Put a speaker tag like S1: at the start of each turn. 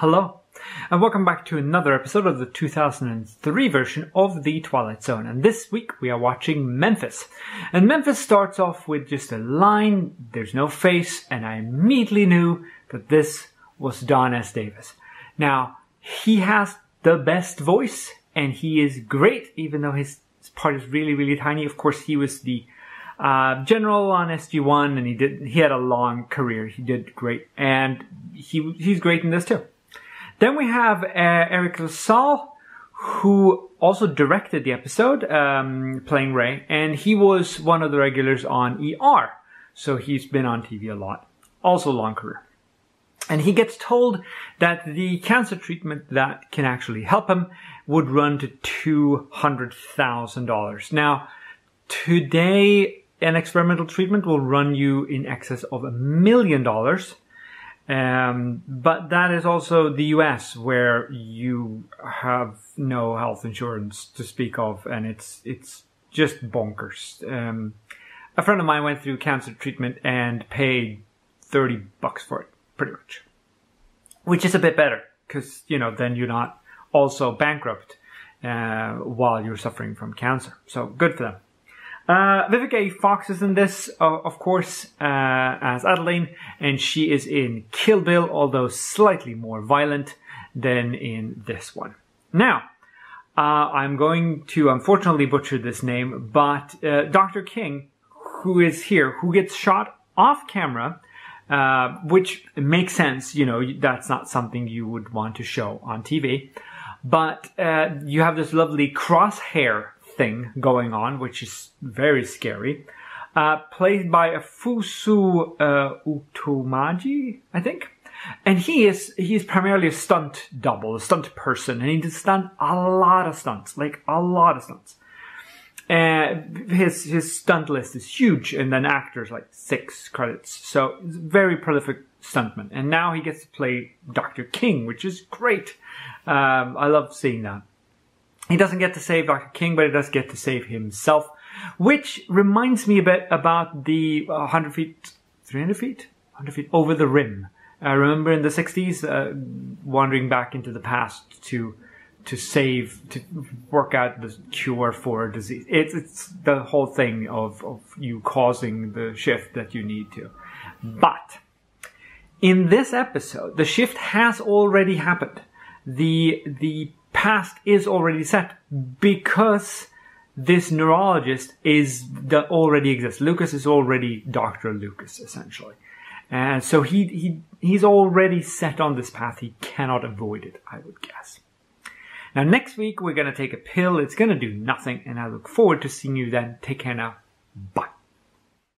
S1: Hello, and welcome back to another episode of the 2003 version of The Twilight Zone. And this week we are watching Memphis. And Memphis starts off with just a line, there's no face, and I immediately knew that this was Don S. Davis. Now, he has the best voice, and he is great, even though his part is really, really tiny. Of course, he was the uh, general on SG1, and he did. He had a long career. He did great, and he he's great in this too. Then we have uh, Eric LaSalle, who also directed the episode, um, playing Ray, and he was one of the regulars on ER. So he's been on TV a lot. Also long career. And he gets told that the cancer treatment that can actually help him would run to $200,000. Now, today, an experimental treatment will run you in excess of a million dollars. Um, but that is also the US where you have no health insurance to speak of, and it's it's just bonkers. Um, a friend of mine went through cancer treatment and paid thirty bucks for it, pretty much, which is a bit better because you know then you're not also bankrupt uh, while you're suffering from cancer. So good for them. Uh, Vivica Fox is in this, uh, of course, uh, as Adeline, and she is in Kill Bill, although slightly more violent than in this one. Now, uh, I'm going to unfortunately butcher this name, but uh, Dr. King, who is here, who gets shot off camera, uh, which makes sense, you know, that's not something you would want to show on TV. But you have this lovely crosshair thing going on, which is very scary. Uh, played by a Fusu uh, Utomaji, I think. And he is he is primarily a stunt double, a stunt person, and he does stunt a lot of stunts, like a lot of stunts. Uh, his his stunt list is huge, and then actors like six credits. So very prolific stuntman. And now he gets to play Doctor King, which is great. Um, I love seeing that. He doesn't get to save Dr. King, but he does get to save himself, which reminds me a bit about the 100 feet, 300 feet, 100 feet over the rim. I remember in the 60s, uh, wandering back into the past to to save, to work out the cure for a disease. It's, it's the whole thing of, of you causing the shift that you need to. But in this episode, the shift has already happened. The, the past is already set because this neurologist is that already exists. Lucas is already Dr. Lucas, essentially. And so he, he, he's already set on this path. He cannot avoid it, I would guess. Now, next week, we're going to take a pill. It's going to do nothing, and I look forward to seeing you then. Take care now. Bye.